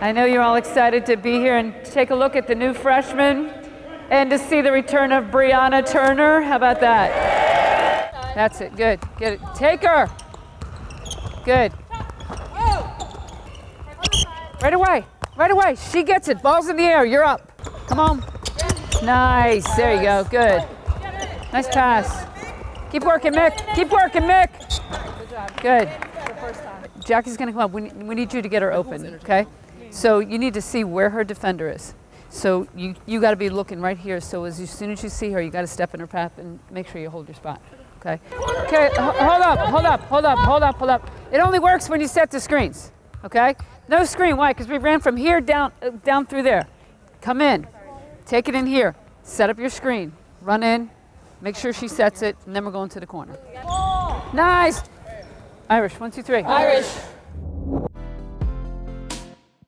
I know you're all excited to be here and take a look at the new freshman and to see the return of Brianna Turner. How about that? That's it. Good. Get it. Take her. Good. Right away. Right away. She gets it. Ball's in the air. You're up. Come on. Nice. There you go. Good. Nice pass. Keep working, Mick. Keep working, Mick. Good. Jackie's going to come up. We, we need you to get her open, okay? So you need to see where her defender is. So you, you got to be looking right here. So as, as soon as you see her, you got to step in her path and make sure you hold your spot. Okay. Okay. hold up. Hold up. Hold up. Hold up. Hold up. It only works when you set the screens. Okay. No screen. Why? Because we ran from here down uh, down through there. Come in. Take it in here. Set up your screen. Run in. Make sure she sets it, and then we're going to the corner. Nice. Irish. One, two, three. Irish.